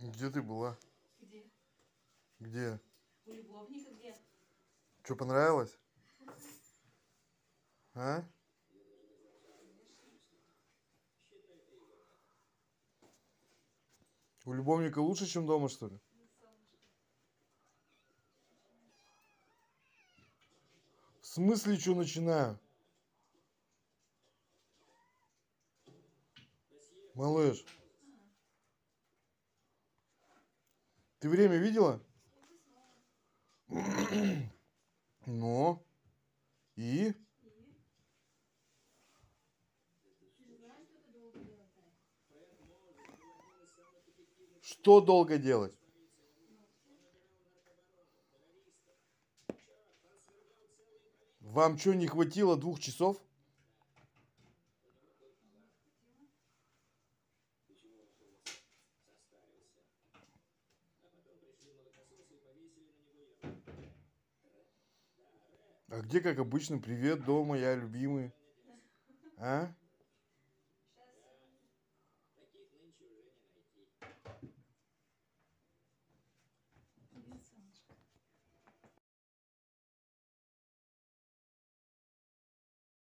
Где ты была? Где? Где? У любовника где? Что, понравилось? А? У любовника лучше, чем дома, что ли? В смысле, что начинаю? Малыш. Ты время видела? Ну? И? Что долго делать? Вам что, не хватило двух часов? А где, как обычно, привет дома, я любимый? А?